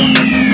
Musik